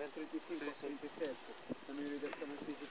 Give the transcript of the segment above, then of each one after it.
sensivelmente 35 ou sim, sim. 37, na maioria das câmaras digitais,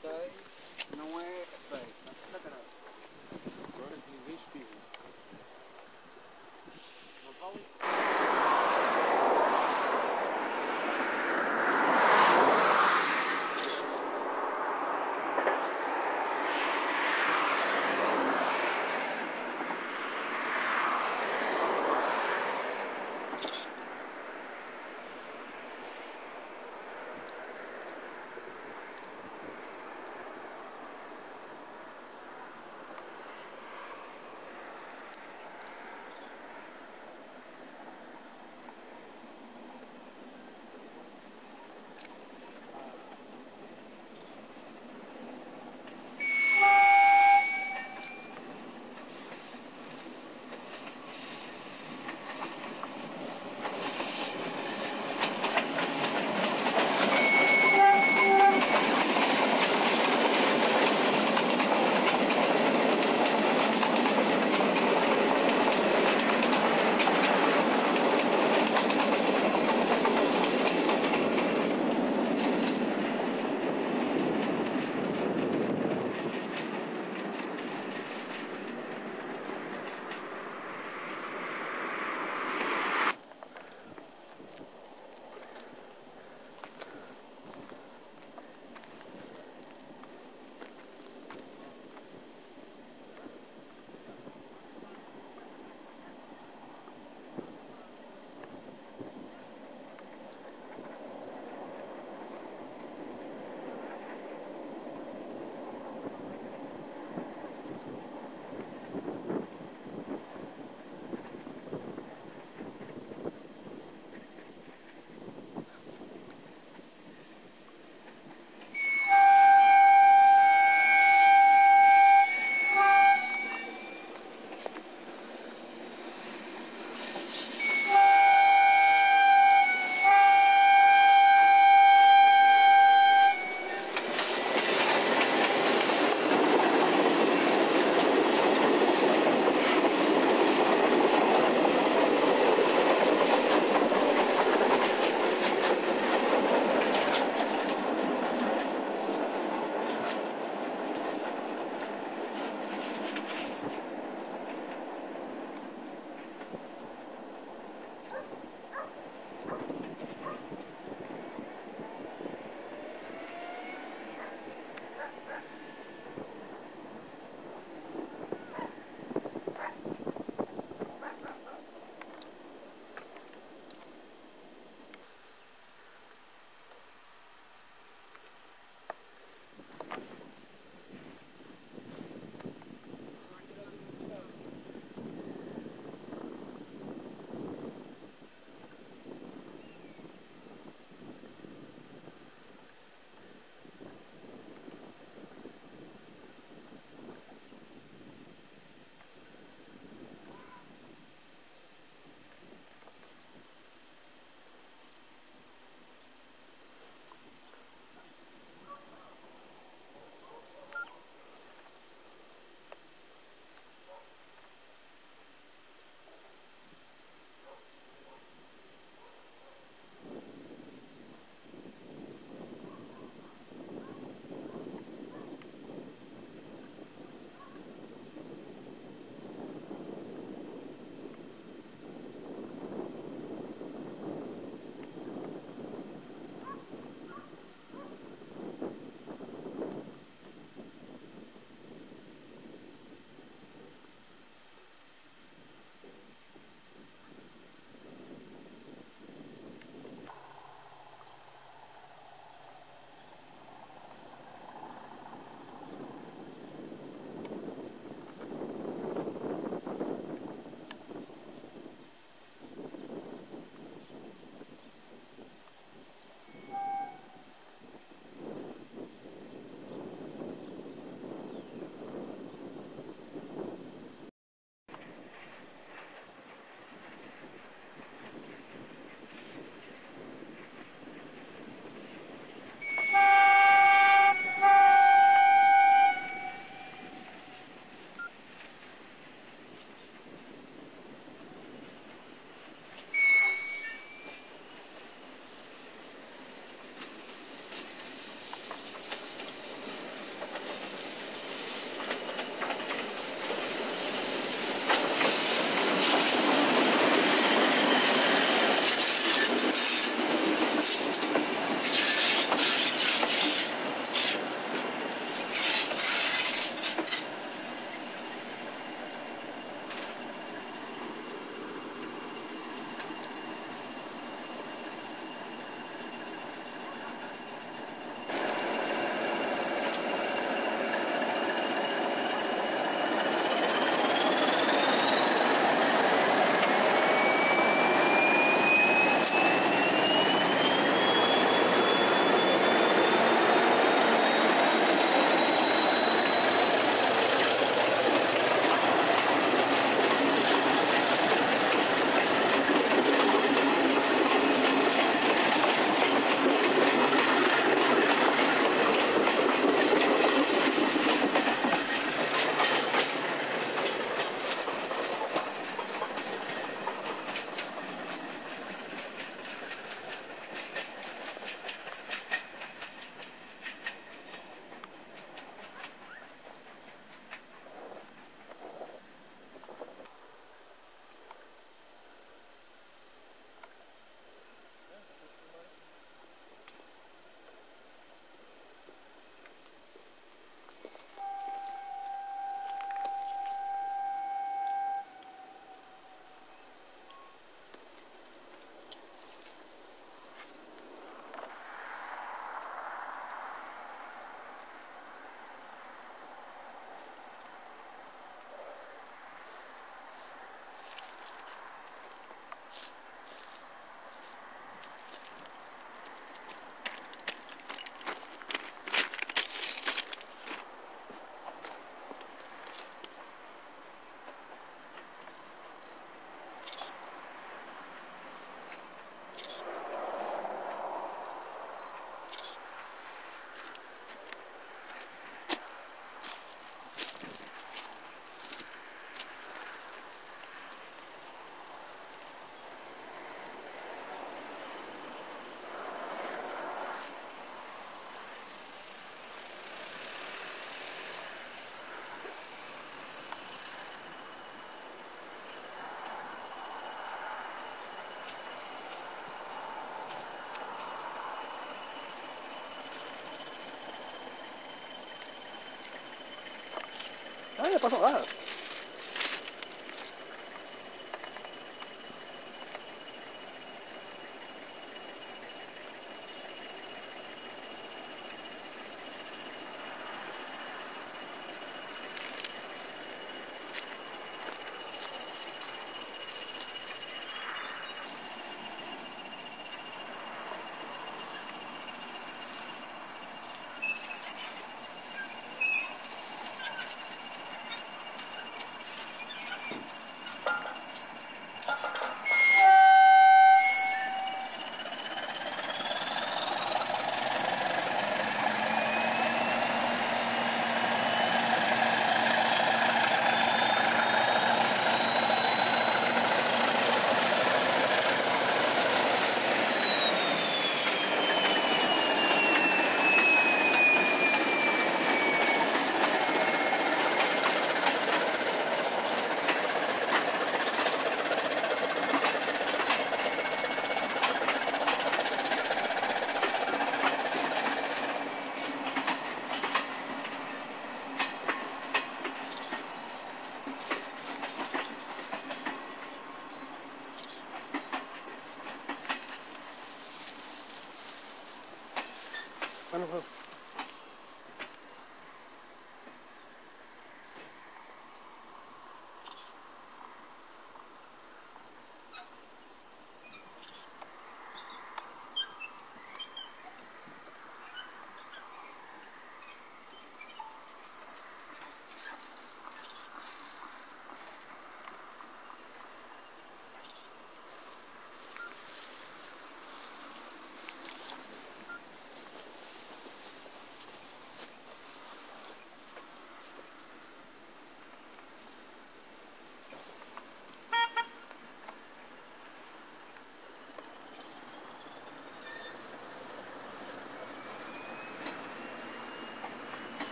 pasok ka.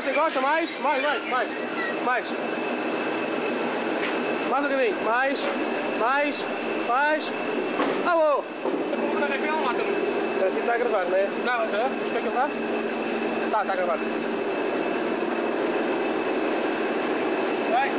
Gosta, gosta, mais, mais, mais, mais, mais. Mais um bocadinho, mais, mais, mais. Alô! Assim está a gravar, não é? Não, é? Espera que ele está? Está, está a gravar. Vai.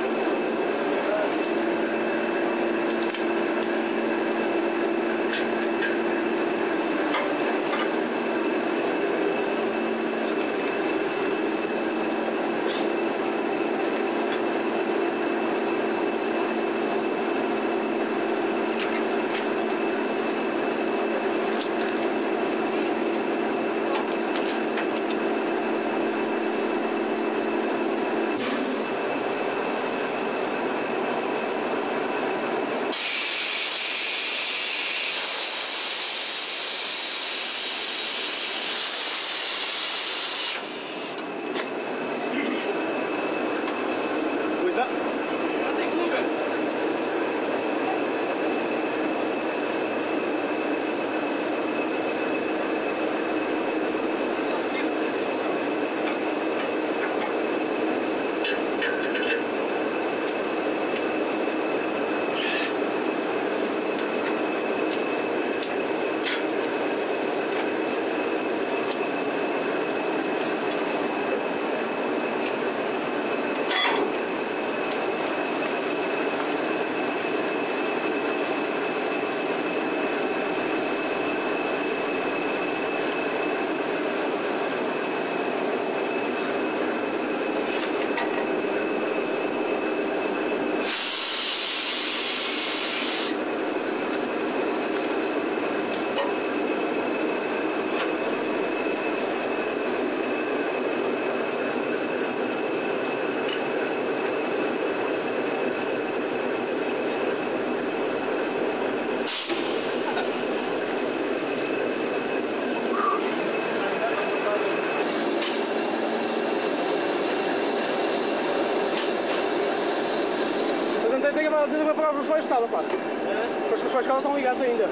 Tenho tenho que apagar os fósforos de escada, pá. Os fósforos de escada estão ligados ainda.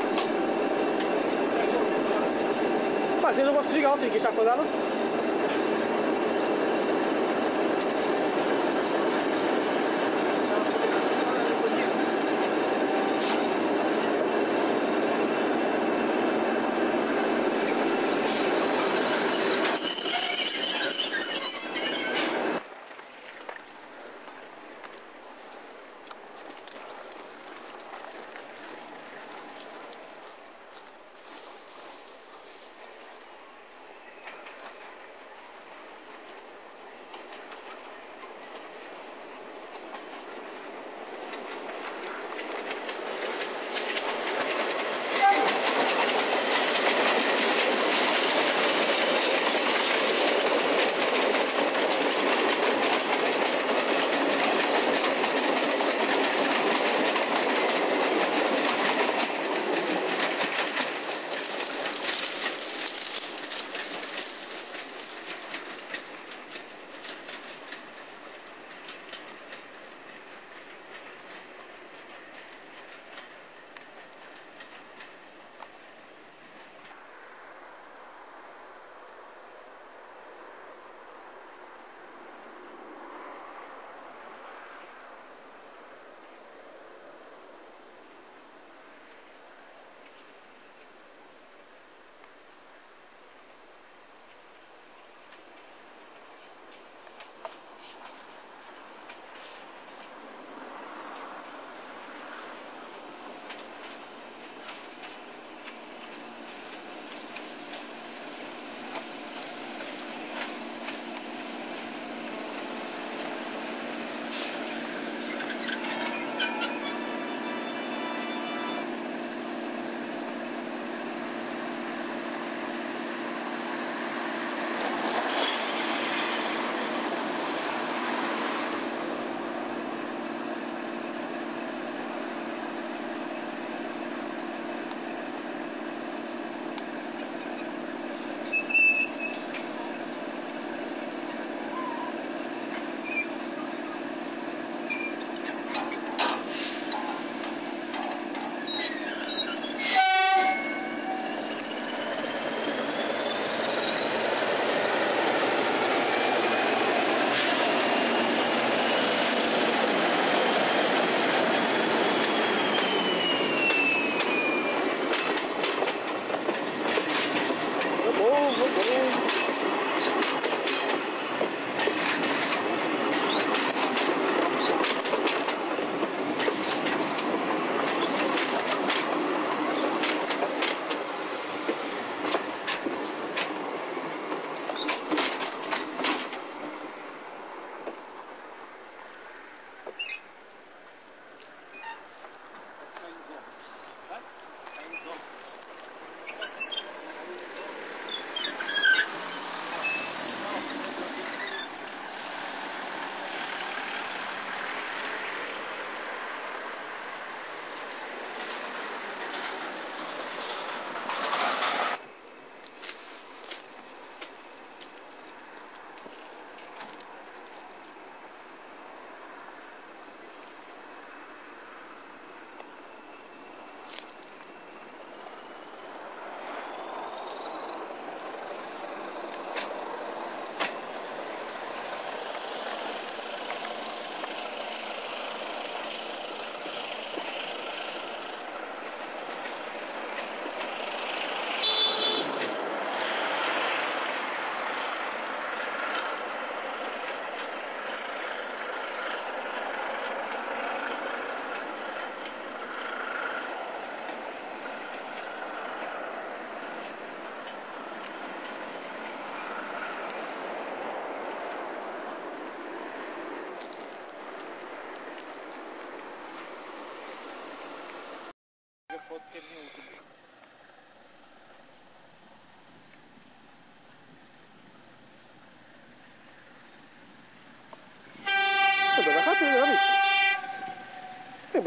Pá, se ainda posso desligar, sim, que isto está Thank you.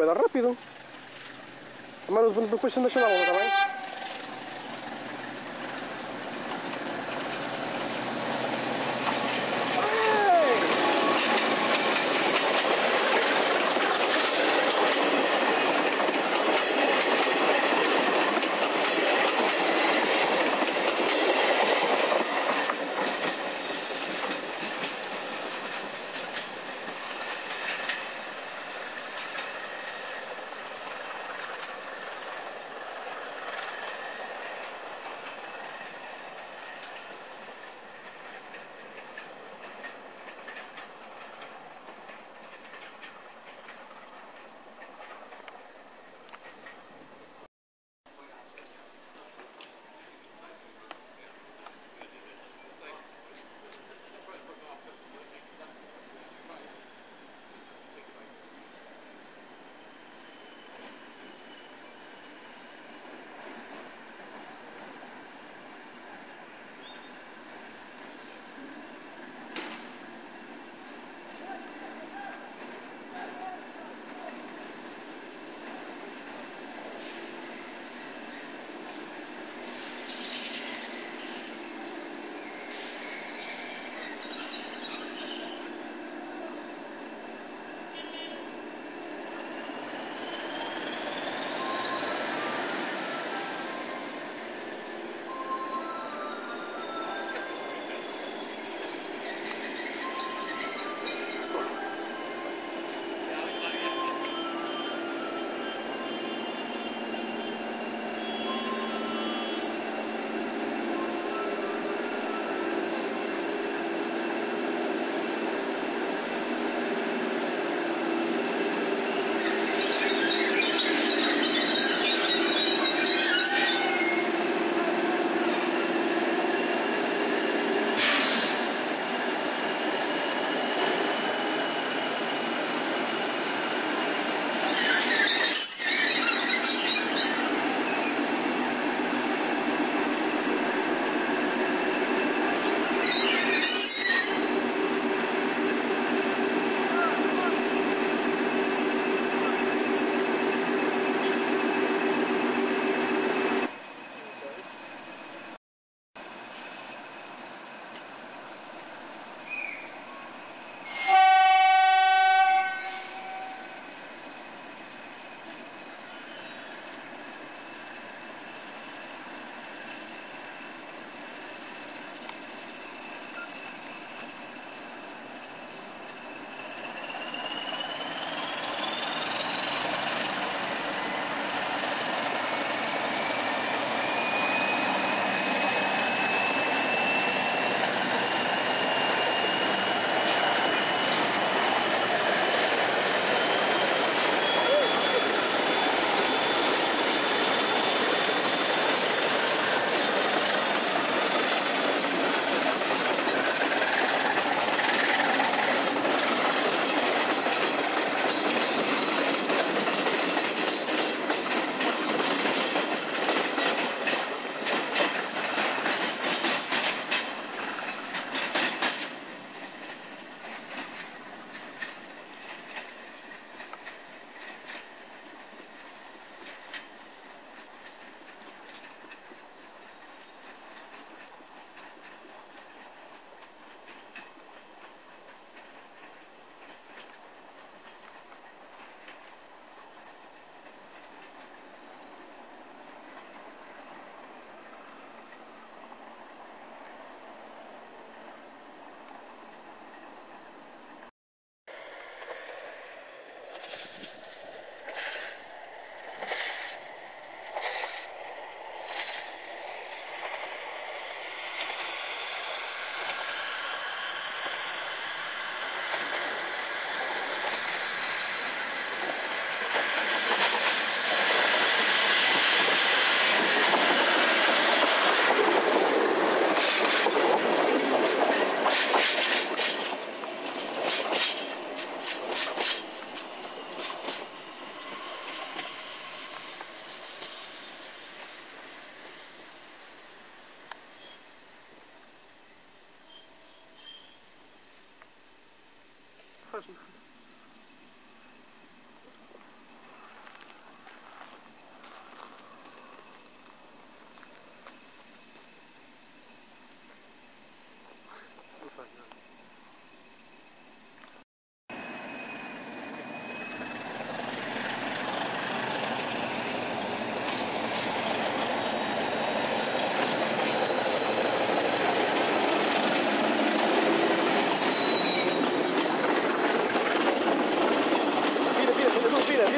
rueda rápido. Hermanos, no pues cuestión de llevar, ¿eh? ¿verdad?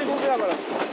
Vira, vira agora.